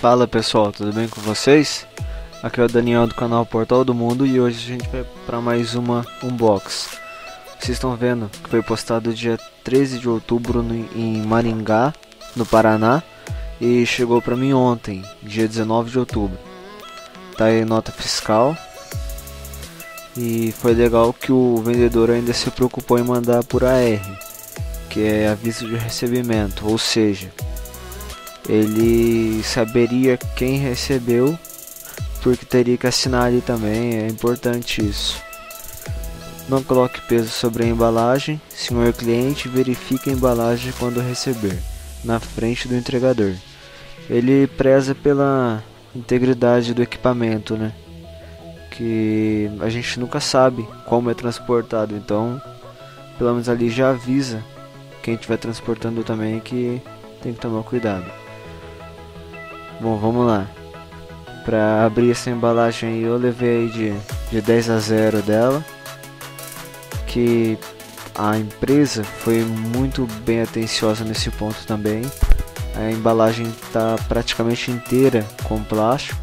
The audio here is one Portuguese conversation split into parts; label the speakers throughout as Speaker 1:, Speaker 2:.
Speaker 1: Fala pessoal, tudo bem com vocês? Aqui é o Daniel do canal Portal do Mundo e hoje a gente vai para mais uma unbox. Vocês estão vendo que foi postado dia 13 de outubro no, em Maringá, no Paraná, e chegou para mim ontem, dia 19 de outubro. Tá aí nota fiscal. E foi legal que o vendedor ainda se preocupou em mandar por AR, que é aviso de recebimento, ou seja, ele saberia quem recebeu, porque teria que assinar ali também, é importante isso. Não coloque peso sobre a embalagem, senhor cliente, verifique a embalagem quando receber, na frente do entregador. Ele preza pela integridade do equipamento, né? Que a gente nunca sabe como é transportado, então pelo menos ali já avisa quem estiver transportando também que tem que tomar cuidado. Bom, vamos lá. Pra abrir essa embalagem aí, eu levei de, de 10 a 0 dela. Que a empresa foi muito bem atenciosa nesse ponto também. A embalagem está praticamente inteira com plástico.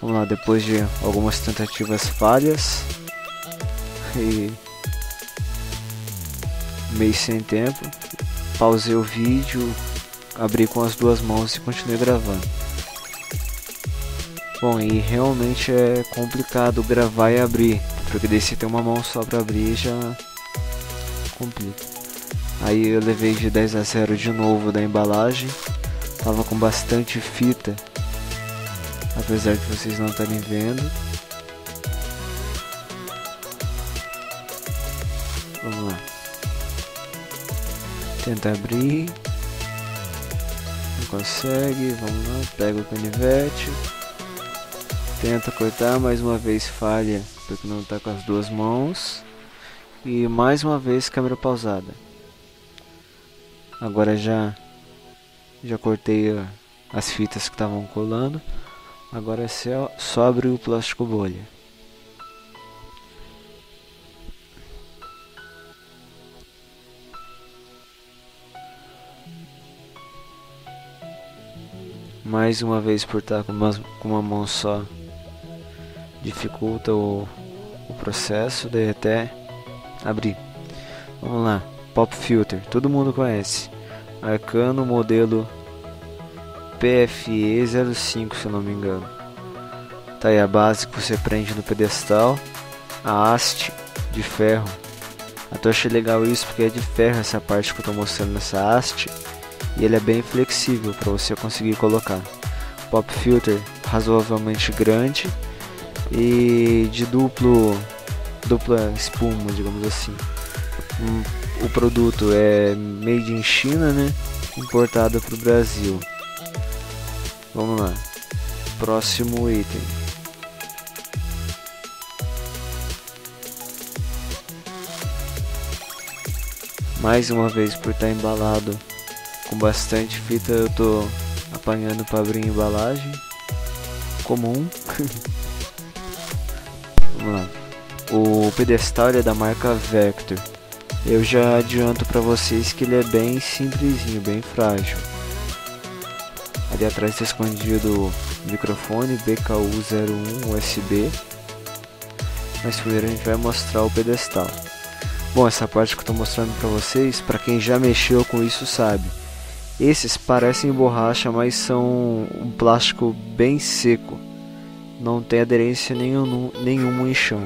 Speaker 1: Vamos lá, depois de algumas tentativas falhas, e meio sem tempo. Pausei o vídeo, abri com as duas mãos e continuei gravando. Bom, e realmente é complicado gravar e abrir, porque daí se tem uma mão só para abrir já complica. Aí eu levei de 10 a 0 de novo da embalagem, tava com bastante fita, apesar de vocês não estarem vendo. Tenta abrir. Não consegue. Vamos lá. Pega o canivete. Tenta cortar. Mais uma vez falha. Porque não está com as duas mãos. E mais uma vez câmera pausada. Agora já já cortei as fitas que estavam colando. Agora é só, só abrir o plástico bolha. Mais uma vez por estar com uma, com uma mão só dificulta o, o processo de até abrir. Vamos lá, Pop Filter, todo mundo conhece. Arcano modelo PFE 05, se eu não me engano. Tá aí a base que você prende no pedestal, a haste de ferro. Eu achei legal isso porque é de ferro essa parte que eu estou mostrando nessa haste e ele é bem flexível para você conseguir colocar. Pop filter razoavelmente grande e de duplo dupla espuma, digamos assim. O produto é made in China, né? Importado para o Brasil. Vamos lá. Próximo item. Mais uma vez por estar embalado com bastante fita eu tô apanhando para abrir embalagem comum. Vamos lá. O pedestal é da marca Vector. Eu já adianto para vocês que ele é bem simplesinho, bem frágil. Ali atrás está escondido o microfone BKU01 USB. Mas primeiro a gente vai mostrar o pedestal. Bom, essa parte que eu estou mostrando para vocês, para quem já mexeu com isso sabe. Esses parecem borracha, mas são um plástico bem seco. Não tem aderência nenhum, nenhuma em chão.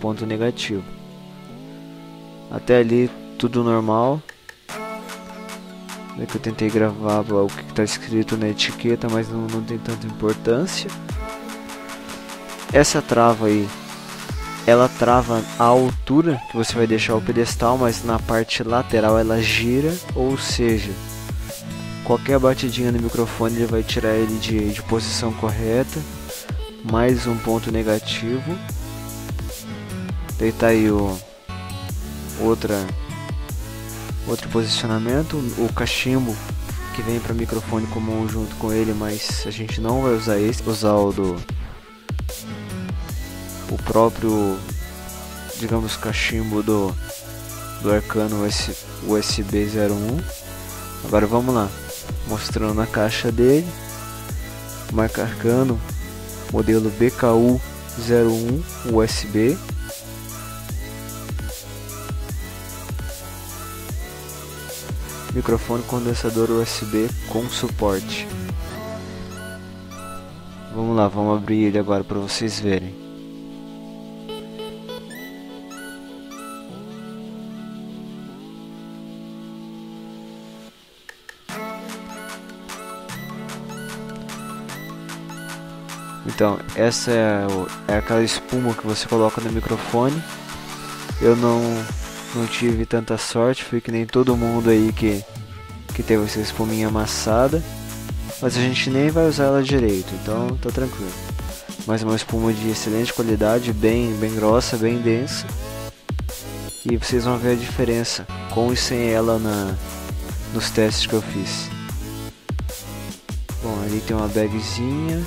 Speaker 1: Ponto negativo. Até ali tudo normal. É que eu tentei gravar o que está escrito na etiqueta, mas não, não tem tanta importância. Essa trava aí, ela trava a altura que você vai deixar o pedestal, mas na parte lateral ela gira, ou seja, qualquer batidinha no microfone ele vai tirar ele de, de posição correta. Mais um ponto negativo. Tá aí o outra outro posicionamento. O cachimbo que vem para microfone comum junto com ele mas a gente não vai usar esse usar o do o próprio desligamos o cachimbo do, do Arcano USB 01. Agora vamos lá, mostrando a caixa dele, marca Arcano, modelo BKU 01 USB. Microfone condensador USB com suporte. Vamos lá, vamos abrir ele agora para vocês verem. Então, essa é, o, é aquela espuma que você coloca no microfone. Eu não, não tive tanta sorte, fui que nem todo mundo aí que, que teve essa espuminha amassada. Mas a gente nem vai usar ela direito, então tá tranquilo. Mas uma espuma de excelente qualidade, bem, bem grossa, bem densa. E vocês vão ver a diferença com e sem ela na, nos testes que eu fiz. Bom, ali tem uma bagzinha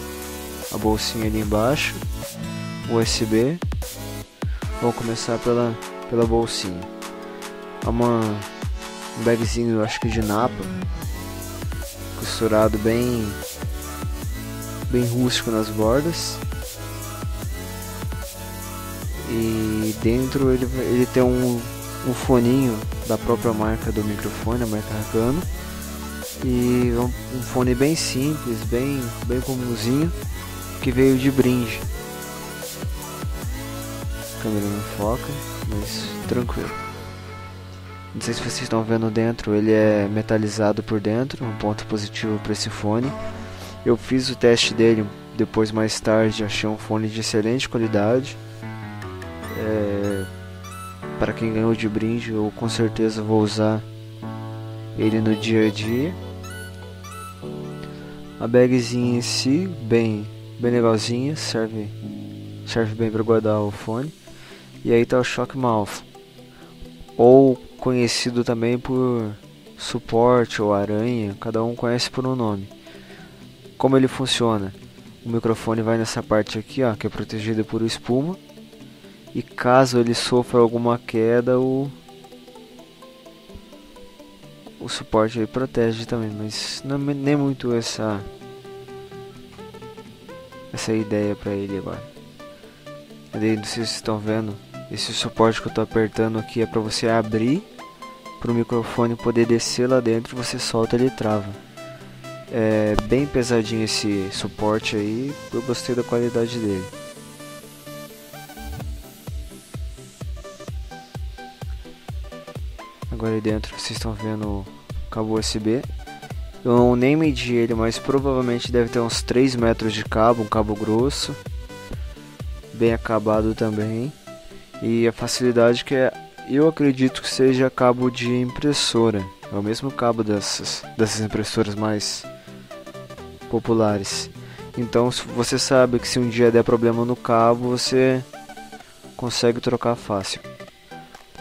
Speaker 1: a bolsinha ali embaixo, USB. Vou começar pela, pela bolsinha. É uma, um bagzinho, acho que de napa, costurado bem, bem rústico nas bordas. E dentro ele, ele tem um, um foninho da própria marca do microfone, a marca Arcano. E um, um fone bem simples, bem, bem comumzinho que veio de brinde. A câmera não foca, mas tranquilo. Não sei se vocês estão vendo dentro, ele é metalizado por dentro, um ponto positivo para esse fone. Eu fiz o teste dele depois mais tarde, achei um fone de excelente qualidade. É, para quem ganhou de brinde, eu com certeza vou usar ele no dia a dia. A bagzinha em si, bem bem legalzinha, serve, serve bem para guardar o fone. E aí tá o Shock Mouth, ou conhecido também por suporte ou aranha, cada um conhece por um nome. Como ele funciona? O microfone vai nessa parte aqui, ó, que é protegida por espuma. E caso ele sofra alguma queda, o o suporte aí protege também, mas não é nem muito essa essa ideia para ele agora. Ali, não sei se vocês estão vendo, esse suporte que eu estou apertando aqui é para você abrir para o microfone poder descer lá dentro, você solta ele trava. É bem pesadinho esse suporte aí, eu gostei da qualidade dele. Agora aí dentro vocês estão vendo o cabo USB eu nem medi ele, mas provavelmente deve ter uns 3 metros de cabo, um cabo grosso. Bem acabado também. E a facilidade que é, eu acredito que seja cabo de impressora. É o mesmo cabo dessas, dessas impressoras mais populares. Então você sabe que se um dia der problema no cabo, você consegue trocar fácil.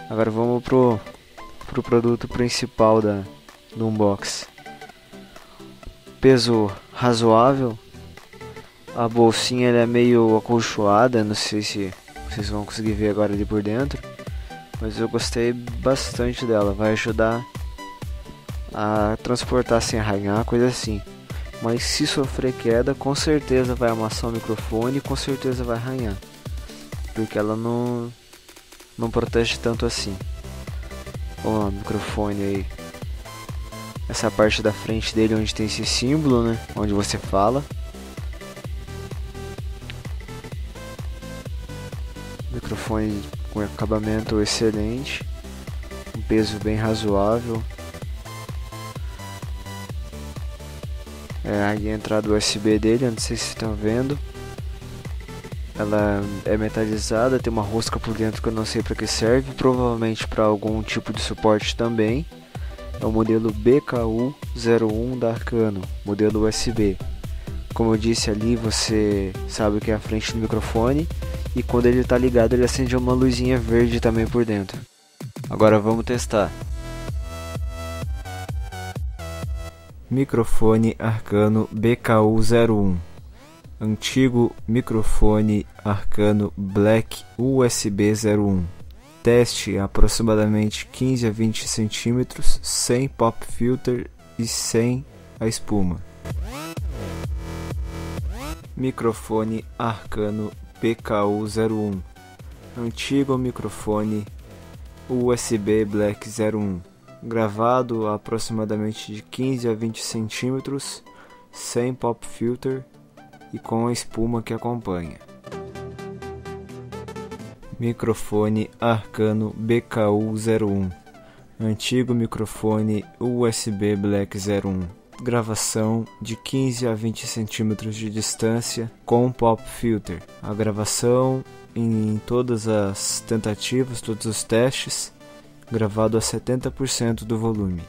Speaker 1: Agora vamos pro, pro produto principal da, do unboxing peso razoável. A bolsinha é meio acolchoada, não sei se vocês vão conseguir ver agora ali por dentro. Mas eu gostei bastante dela, vai ajudar a transportar sem arranhar, coisa assim. Mas se sofrer queda, com certeza vai amassar o microfone com certeza vai arranhar. Porque ela não, não protege tanto assim. Lá, microfone aí essa parte da frente dele onde tem esse símbolo, né? Onde você fala. Microfone com acabamento excelente, um peso bem razoável. É, aí a entrada USB dele, não sei se estão vendo. Ela é metalizada, tem uma rosca por dentro que eu não sei para que serve, provavelmente para algum tipo de suporte também é o modelo BKU01 da Arcano, modelo USB. Como eu disse ali, você sabe que é a frente do microfone e quando ele está ligado ele acende uma luzinha verde também por dentro. Agora vamos testar. Microfone Arcano BKU01 Antigo microfone Arcano Black USB 01 teste aproximadamente 15 a 20 centímetros, sem pop filter e sem a espuma. Microfone Arcano PKU01 Antigo microfone USB Black 01 Gravado aproximadamente de 15 a 20 centímetros, sem pop filter e com a espuma que acompanha. Microfone Arcano BKU01 Antigo microfone USB Black 01 gravação de 15 a 20 centímetros de distância com pop filter. A gravação em todas as tentativas, todos os testes, gravado a 70% do volume.